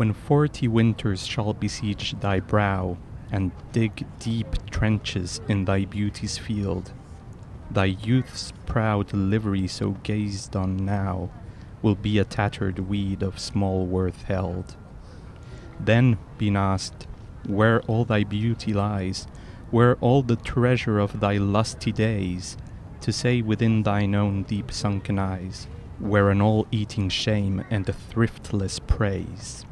When forty winters shall besiege thy brow, and dig deep trenches in thy beauty's field, thy youth's proud livery so gazed on now will be a tattered weed of small worth held. Then, being asked, where all thy beauty lies, where all the treasure of thy lusty days, to say within thine own deep sunken eyes, where an all-eating shame and a thriftless praise.